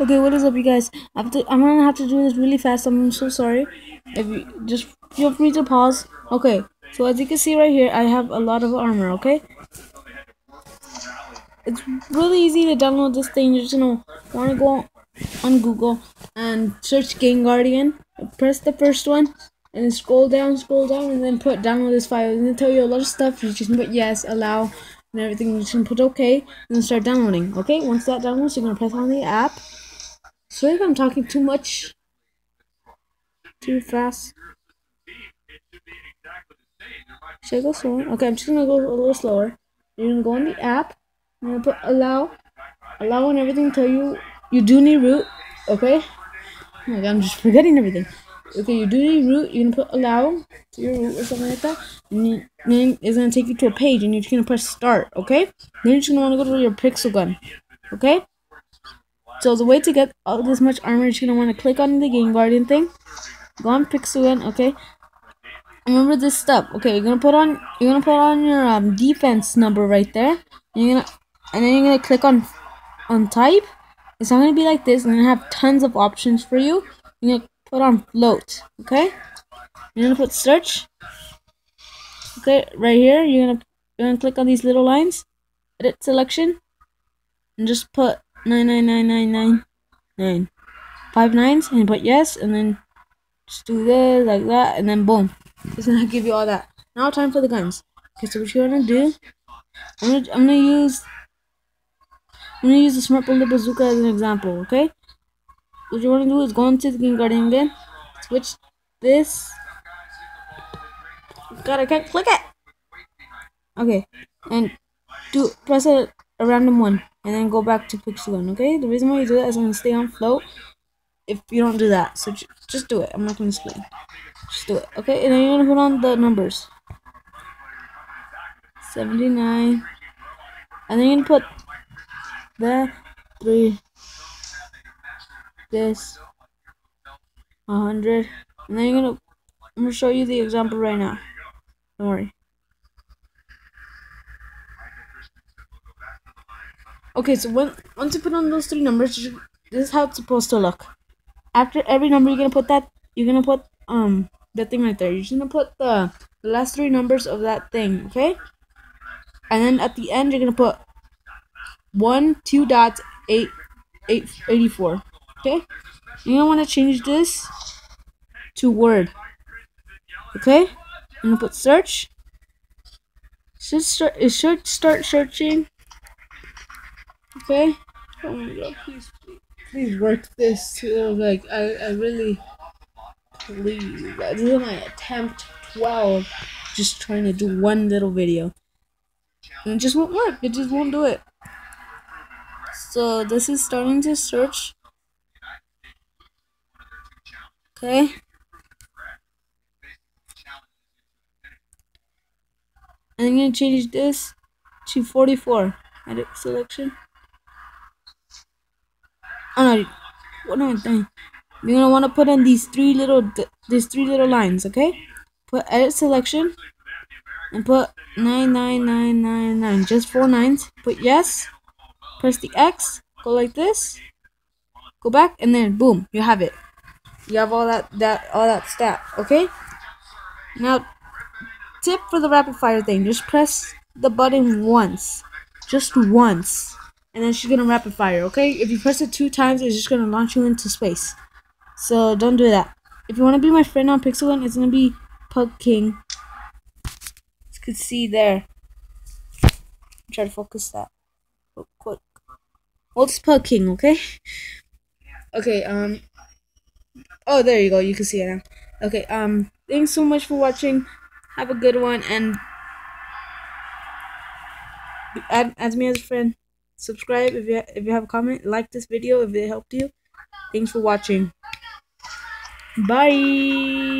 Okay, what is up, you guys? I'm gonna have to do this really fast. I'm so sorry. If you just feel free to pause. Okay, so as you can see right here, I have a lot of armor. Okay, it's really easy to download this thing. You're just gonna want to go on Google and search Game Guardian. Press the first one and scroll down, scroll down, and then put download this file. And then tell you a lot of stuff. You just put yes, allow, and everything. You just put okay, and start downloading. Okay, once that downloads, you're gonna press on the app. Sorry if I'm talking too much, too fast. Should I go slower? Okay, I'm just gonna go a little slower. You're gonna go on the app. You're gonna put allow, allow, and everything. Tell you you do need root. Okay. Oh my god, I'm just forgetting everything. Okay, you do need root. You're gonna put allow to your root or something like that, and then it's gonna take you to a page, and you're just gonna press start. Okay. Then you're just gonna wanna go to your pixel gun. Okay. So the way to get all this much armor you're gonna want to click on the Game Guardian thing. Go on Pixel Gun, okay. Remember this step. Okay, you're gonna put on you're gonna put on your um, defense number right there. And you're gonna and then you're gonna click on on type. It's not gonna be like this, and gonna have tons of options for you. You're gonna put on float, okay. You're gonna put search. Okay, right here, you're gonna you're gonna click on these little lines, edit selection, and just put nine nine nine nine nine nine. Five nines and put yes and then just do this like that and then boom. It's gonna give you all that. Now time for the guns. Okay so what you're gonna do i'm gonna i'm gonna use i'm gonna use the smart bullet bazooka as an example okay? What you want to do is go into the game guardian again switch this. Can't click it. Okay and do press a, a random one and then go back to pixel gun okay? The reason why you do that is i'm gonna stay on float if you don't do that so just do it. I'm not gonna explain just do it okay? And then you're gonna put on the numbers. 79 and then you're gonna put the three this 100 and then you're gonna i'm gonna show you the example right now. Don't worry Okay, so when once you put on those three numbers, you, this is how it's supposed to look. After every number, you're gonna put that. You're gonna put um that thing right there. You're just gonna put the the last three numbers of that thing, okay? And then at the end, you're gonna put one, two dots, eight, eight, eighty-four. Okay? You're gonna want to change this to word. Okay? I'm gonna put search. Should start. It should start searching Okay. Oh my god, please, please, please work this. Uh, like, I, I really, please. This is my attempt 12. Just trying to do one little video. And it just won't work. It just won't do it. So, this is starting to search. Okay. And I'm going to change this to 44. Edit selection. Oh no, what am I doing? You're gonna want to put in these three little these three little lines, okay? Put edit selection and put nine nine nine nine nine, just four nines. Put yes. Press the X. Go like this. Go back and then boom, you have it. You have all that that all that stat, okay? Now, tip for the rapid fire thing: just press the button once, just once and then she's gonna rapid fire, okay? If you press it two times, it's just gonna launch you into space. So don't do that. If you wanna be my friend on Pixel Gun, it's gonna be Pug King. You can see there. Try to focus that real quick. Well, it's Pug King, okay? Okay, um. Oh, there you go. You can see it now. Okay, um. Thanks so much for watching. Have a good one, and add, add me as a friend subscribe if you if you have a comment like this video if it helped you. Thanks for watching. Bye